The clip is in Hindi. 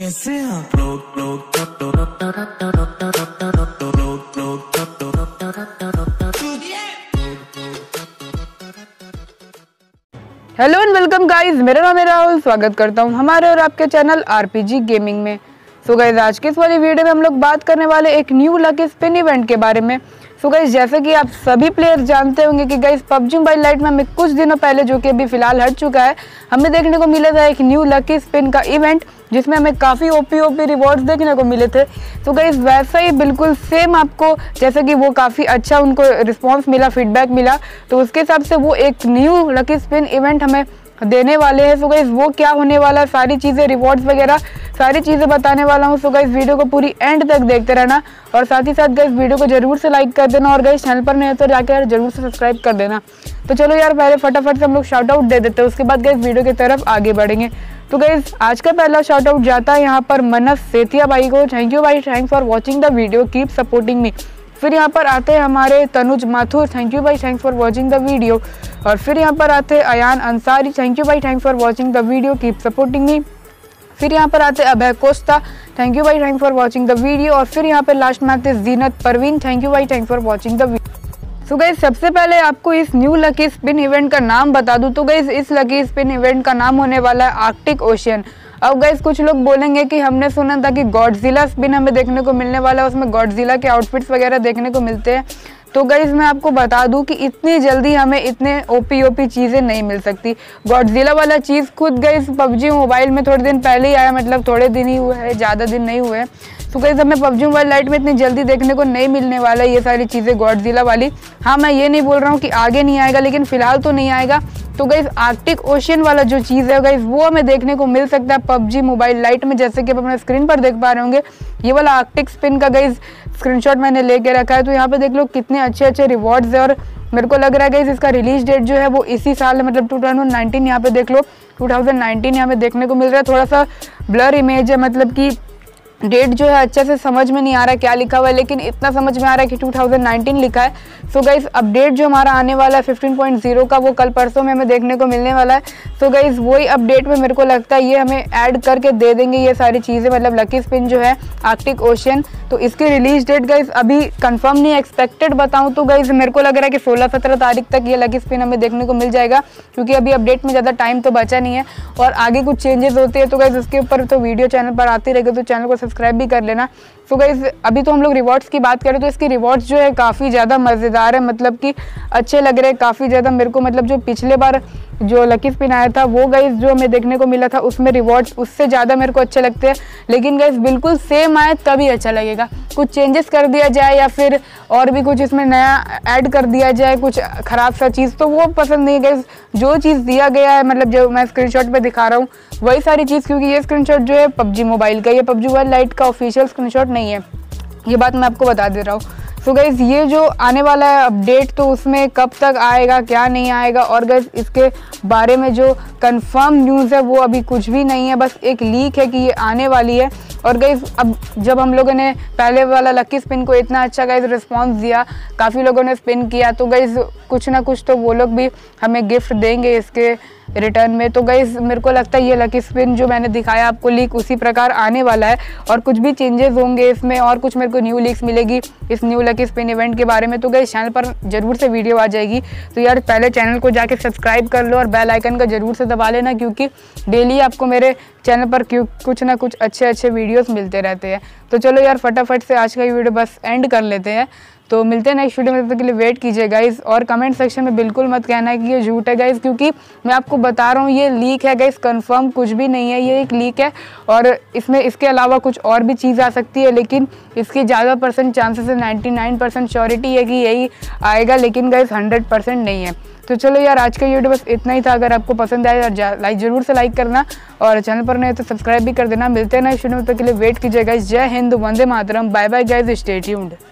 कैसे आप लोग लोग हेलो एंड वेलकम गाइस मेरा नाम है राहुल। स्वागत करता हूँ हमारे और आपके चैनल आरपीजी गेमिंग में। सो गाइस आज के इस वाली वीडियो में हम लोग बात करने वाले एक न्यू लकी स्पिन इवेंट के बारे में। सो so गाइस जैसे कि आप सभी प्लेयर जानते होंगे कि गाइस पबजी मोबाइल लाइट में हमें कुछ दिनों पहले जो कि अभी फ़िलहाल हट चुका है, हमें देखने को मिला था एक न्यू लकी स्पिन का इवेंट जिसमें हमें काफ़ी ओपी ओपी रिवॉर्ड्स देखने को मिले थे। तो गाइस वैसा ही बिल्कुल सेम आपको, जैसे कि वो काफ़ी अच्छा उनको रिस्पॉन्स मिला फीडबैक मिला। तो उसके हिसाब से वो एक न्यू लकी स्पिन इवेंट हमें देने वाले हैं। सो गाइस वो क्या होने वाला है, सारी चीज़ें रिवॉर्ड्स वगैरह सारी चीज़ें बताने वाला हूँ। सो गाइस वीडियो को पूरी एंड तक देखते रहना और साथ ही साथ गाइस वीडियो को ज़रूर से लाइक कर देना और गाइस चैनल पर नहीं तो जाकर यार ज़रूर से सब्सक्राइब कर देना। तो चलो यार, पहले फटाफट से हम लोग शाउट आउट दे देते हैं, उसके बाद गाइस वीडियो की तरफ़ आगे बढ़ेंगे। तो गाइस आज का पहला शॉर्ट आउट जाता है यहाँ पर मनस सेतिया भाई को। थैंक यू भाई thanks for watching the video keep supporting me फिर यहाँ पर आते हैं हमारे तनुज माथुर। थैंक यू भाई thanks for watching the video और फिर यहाँ पर आते हैं अयान अंसारी। थैंक यू भाई thanks for watching the video keep supporting me फिर यहाँ पर आते अभय कोस्ता। थैंक यू भाई thank for watching the video और फिर यहाँ पर लास्ट में आते जीनत परवीन थैंक यू भाई thanks for watching the video so guys सबसे पहले आपको इस न्यू लकी स्पिन इवेंट का नाम बता दूँ। तो गई इस लकी स्पिन इवेंट का नाम होने वाला है आर्कटिक ओशियन अब गाइज़ कुछ लोग बोलेंगे कि हमने सुना था कि गॉडजिला स्पिन हमें देखने को मिलने वाला है। उसमें गॉडजिला के आउटफिट्स वगैरह देखने को मिलते हैं। तो गाइज़ मैं आपको बता दूँ कि इतनी जल्दी हमें इतने ओपी ओपी चीज़ें नहीं मिल सकती। गॉडजिला वाला चीज़ खुद गई पबजी मोबाइल में थोड़े दिन पहले ही आया मतलब थोड़े दिन ही हुए हैं, ज़्यादा दिन नहीं हुए तो गाइज़ हमें पबजी मोबाइल लाइट में इतनी जल्दी देखने को नहीं मिलने वाला है ये सारी चीज़ें गॉडजिला वाली। हाँ मैं ये नहीं बोल रहा हूँ कि आगे नहीं आएगा, लेकिन फ़िलहाल तो नहीं आएगा। तो गई आर्कटिक ओशियन वाला जो चीज़ है गाइज़ वो हमें देखने को मिल सकता है पबजी मोबाइल लाइट में, जैसे कि आप अपने स्क्रीन पर देख पा रहे होंगे। ये वाला आर्कटिक स्पिन का गाइज़ स्क्रीनशॉट मैंने लेके रखा है। तो यहाँ पे देख लो कितने अच्छे अच्छे रिवॉर्ड्स है और मेरे को लग रहा है गाइज़ इसका रिलीज़ डेट जो है वो इसी साल है मतलब 2019 यहाँ पे देख लो। 2019 यहाँ पे देखने को मिल रहा है। थोड़ा सा ब्लर इमेज है मतलब कि डेट जो है अच्छे से समझ में नहीं आ रहा है क्या लिखा हुआ है, लेकिन इतना समझ में आ रहा है कि 2019 लिखा है। सो गाइज़ अपडेट जो हमारा आने वाला है 15.0 का, वो कल परसों में हमें देखने को मिलने वाला है। सो गाइज़ वही अपडेट में मेरे को लगता है, ये हमें ऐड करके दे देंगे ये सारी चीज़ें मतलब लकी स्पिन जो है आर्टिक ओशन तो इसकी रिलीज़ डेट गाइज़ अभी कंफर्म नहीं एक्सपेक्टेड बताऊँ तो गाइज़ मेरे को लग रहा है कि सोलह सत्रह तारीख तक ये लकी स्पिन हमें देखने को मिल जाएगा, क्योंकि अभी अपडेट में ज़्यादा टाइम तो बचा नहीं है। और आगे कुछ चेंजेस होते हैं तो गाइज़ उसके ऊपर तो वीडियो चैनल पर आती रहेगी तो चैनल को सब्सक्राइब भी कर लेना। सो so गाइज़ अभी तो हम लोग रिवॉर्ड्स की बात करें तो इसके रिवॉर्ड्स जो है काफ़ी ज़्यादा मज़ेदार है मतलब कि अच्छे लग रहे हैं, काफ़ी ज़्यादा मेरे को मतलब जो पिछले बार जो लकी स्पिन आया था, वो गाइज़ जो हमें देखने को मिला था, उसमें रिवॉर्ड्स उससे ज़्यादा मेरे को अच्छे लगते हैं। लेकिन गाइज़ बिल्कुल सेम आए तभी अच्छा लगेगा। कुछ चेंजेस कर दिया जाए या फिर और भी कुछ इसमें नया ऐड कर दिया जाए, कुछ ख़राब सा चीज़ तो वो पसंद नहीं गाइज़ जो चीज़ दिया गया है मतलब जो मैं स्क्रीनशॉट पे दिखा रहा हूँ, वही सारी चीज़, क्योंकि ये स्क्रीनशॉट जो है पबजी मोबाइल का, ये पबजी मोबाइल लाइट का ऑफिशियल स्क्रीनशॉट नहीं है। ये बात मैं आपको बता दे रहा हूँ। सो गाइज़ ये जो आने वाला है अपडेट तो उसमें कब तक आएगा, क्या नहीं आएगा? और गाइज़ इसके बारे में जो कंफर्म न्यूज़ है, वो अभी कुछ भी नहीं है। बस एक लीक है कि ये आने वाली है। और गाइज़ अब जब हम लोगों ने पहले वाला लकी स्पिन को इतना अच्छा गाइज़ रिस्पांस दिया, काफ़ी लोगों ने स्पिन किया तो गाइज़ कुछ ना कुछ तो वो लोग भी हमें गिफ्ट देंगे इसके रिटर्न में। तो गई मेरे को लगता है ये लकी स्पिन जो मैंने दिखाया आपको लीक उसी प्रकार आने वाला है और कुछ भी चेंजेस होंगे इसमें और कुछ मेरे को न्यू लीक्स मिलेगी इस न्यू लकी स्पिन इवेंट के बारे में। तो गाइज़ चैनल पर ज़रूर से वीडियो आ जाएगी। तो यार, पहले चैनल को जाके सब्सक्राइब कर लो और बेल आइकन का ज़रूर से दबा लेना क्योंकि डेली आपको मेरे चैनल पर क्यों कुछ ना कुछ अच्छे अच्छे वीडियोस मिलते रहते हैं। तो चलो यार, फटाफट से आज का ये वीडियो बस एंड कर लेते हैं। तो मिलते हैं नेक्स्ट वीडियो में, तब तक के लिए वेट कीजिए गाइज़ और कमेंट सेक्शन में बिल्कुल मत कहना है कि ये झूठ है गाइज़ क्योंकि मैं आपको बता रहा हूँ, ये लीक है गाइज़ कंफर्म कुछ भी नहीं है, ये एक लीक है और इसमें, इसके अलावा कुछ और भी चीज़ आ सकती है, लेकिन इसकी ज़्यादा परसेंट चांसेस है नाइन्टी श्योरिटी है कि यही आएगा, लेकिन गाइज़ हंड्रेड नहीं है। तो चलो यार, आज का वीडियो बस इतना ही था, अगर आपको पसंद आया यार लाइक ज़रूर से लाइक करना और चैनल पर नहीं तो सब्सक्राइब भी कर देना। मिलते हैं ना में तक के लिए वेट कीजिएगा जय हिंद, वंदे मातरम। Bye bye guys stay tuned